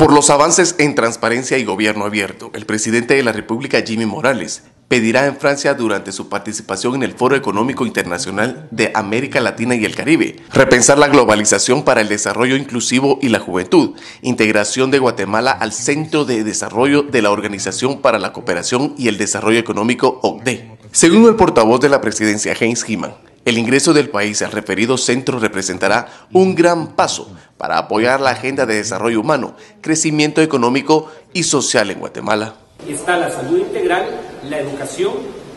Por los avances en transparencia y gobierno abierto, el presidente de la República, Jimmy Morales, pedirá en Francia durante su participación en el Foro Económico Internacional de América Latina y el Caribe, repensar la globalización para el desarrollo inclusivo y la juventud, integración de Guatemala al Centro de Desarrollo de la Organización para la Cooperación y el Desarrollo Económico OCDE. Según el portavoz de la presidencia, Heinz Himan, el ingreso del país al referido centro representará un gran paso para apoyar la agenda de desarrollo humano, crecimiento económico y social en Guatemala. Está la salud integral, la educación,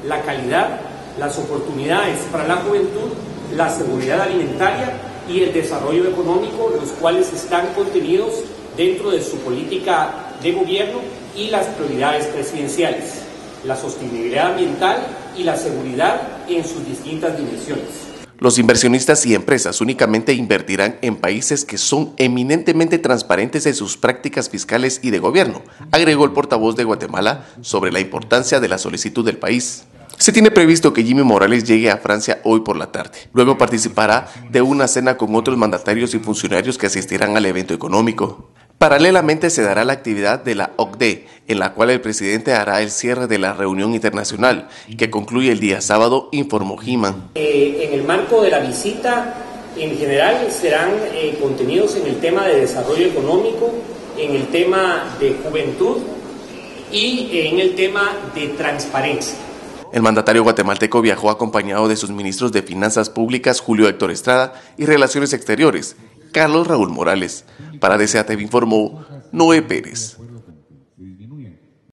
la calidad, las oportunidades para la juventud, la seguridad alimentaria y el desarrollo económico, los cuales están contenidos dentro de su política de gobierno y las prioridades presidenciales la sostenibilidad ambiental y la seguridad en sus distintas dimensiones. Los inversionistas y empresas únicamente invertirán en países que son eminentemente transparentes en sus prácticas fiscales y de gobierno, agregó el portavoz de Guatemala sobre la importancia de la solicitud del país. Se tiene previsto que Jimmy Morales llegue a Francia hoy por la tarde. Luego participará de una cena con otros mandatarios y funcionarios que asistirán al evento económico. Paralelamente se dará la actividad de la OCDE, en la cual el presidente hará el cierre de la reunión internacional, que concluye el día sábado, informó Jiman. Eh, en el marco de la visita, en general serán eh, contenidos en el tema de desarrollo económico, en el tema de juventud y en el tema de transparencia. El mandatario guatemalteco viajó acompañado de sus ministros de Finanzas Públicas, Julio Héctor Estrada, y Relaciones Exteriores, Carlos Raúl Morales. Para DCATV informó Noé Pérez.